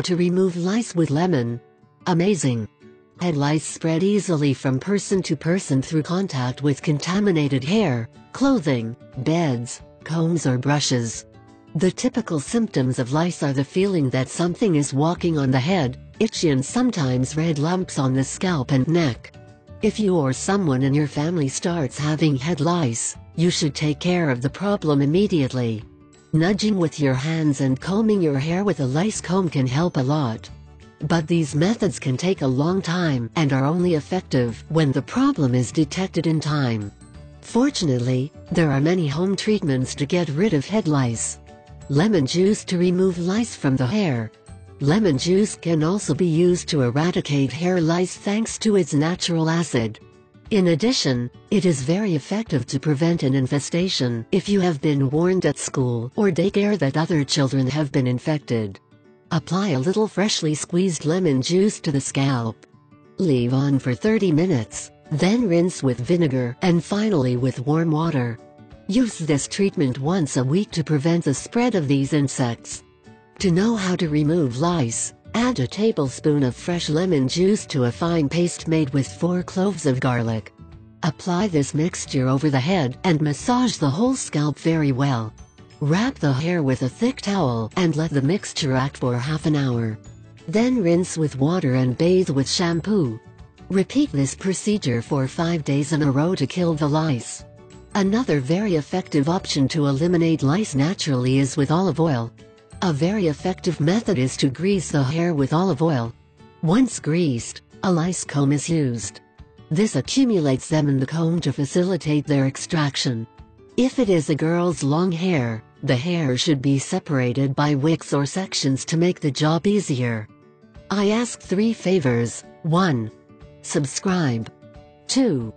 How to remove lice with lemon. Amazing. Head lice spread easily from person to person through contact with contaminated hair, clothing, beds, combs or brushes. The typical symptoms of lice are the feeling that something is walking on the head, itchy and sometimes red lumps on the scalp and neck. If you or someone in your family starts having head lice, you should take care of the problem immediately. Nudging with your hands and combing your hair with a lice comb can help a lot. But these methods can take a long time and are only effective when the problem is detected in time. Fortunately, there are many home treatments to get rid of head lice. Lemon juice to remove lice from the hair. Lemon juice can also be used to eradicate hair lice thanks to its natural acid. In addition, it is very effective to prevent an infestation if you have been warned at school or daycare that other children have been infected. Apply a little freshly squeezed lemon juice to the scalp. Leave on for 30 minutes, then rinse with vinegar and finally with warm water. Use this treatment once a week to prevent the spread of these insects. To know how to remove lice, add a tablespoon of fresh lemon juice to a fine paste made with 4 cloves of garlic. Apply this mixture over the head and massage the whole scalp very well. Wrap the hair with a thick towel and let the mixture act for half an hour. Then rinse with water and bathe with shampoo. Repeat this procedure for 5 days in a row to kill the lice. Another very effective option to eliminate lice naturally is with olive oil. A very effective method is to grease the hair with olive oil. Once greased, a lice comb is used. This accumulates them in the comb to facilitate their extraction. If it is a girl's long hair, the hair should be separated by wicks or sections to make the job easier. I ask three favors. 1. Subscribe. 2.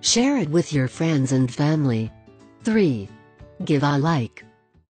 Share it with your friends and family. 3. Give a like.